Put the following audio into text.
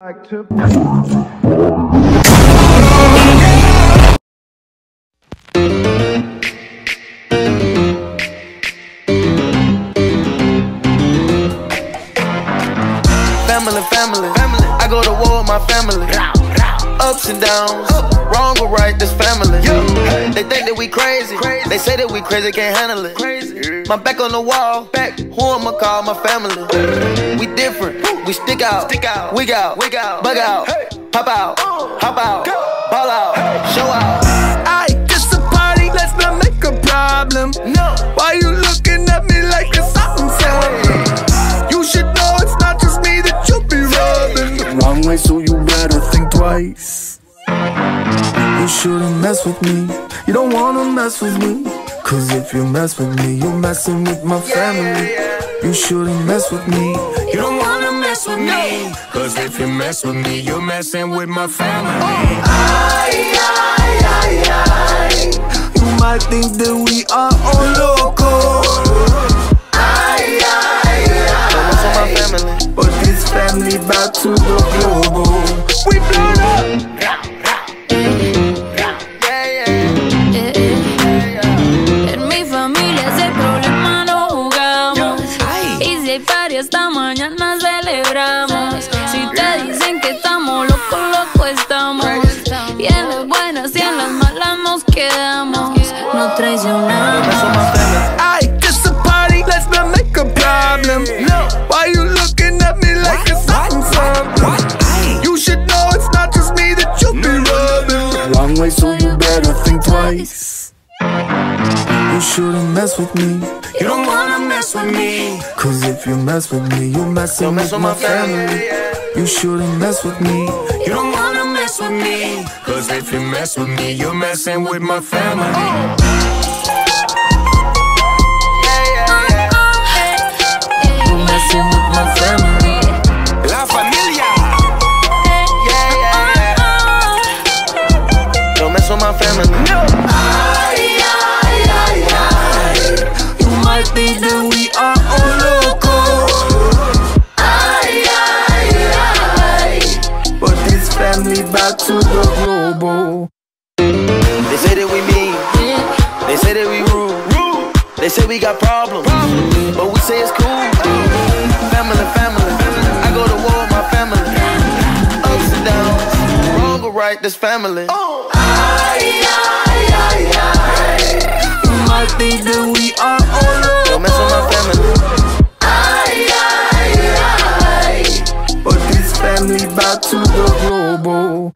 Family, family, family. I go to war with my family. Ups and downs, wrong or right, this family. They think that we crazy. They say that we crazy, can't handle it. My back on the wall, back. Who I'ma call my family? We different, we stick out, stick out, wig out, wig out, bug out, pop out, uh. hop out, ball out, show out. I just a party, let's not make a problem. No, Why you looking at me like it's something You should know it's not just me that you be rubbing. Wrong way, so you better think twice. You shouldn't mess with me. You don't wanna mess with me. Cause if you mess with me, you're messing with my family. You shouldn't mess with me. You don't wanna mess with me. Cause if you mess with me, you're messing with my family. You might think that we are all loco. don't mess with. But this family bout to go global. We blown si hay party esta mañana celebramos. Si te dicen que estamos locos, locos estamos. Y en las buenas y en las malas nos quedamos. No traicionamos. I just a party, let's not make a problem. Why you looking at me like it's something something? You should know it's not just me that you be rubbing. Wrong way, so you better think twice. You shouldn't mess with me. You don't wanna mess with me. Cause if you mess with me, you're messing Don't mess with with my my family. family. You shouldn't mess with me. You don't wanna mess with me. Cause if you mess with me, you're messing with my family. You're messing with my family. La family bout to go global. They say that we mean. They say that we rude. They say we got problems, but we say it's cool. Family, family. I go to war with my family. Ups and downs, wrong or right, this family. Oh. You might think that we are bout to the global.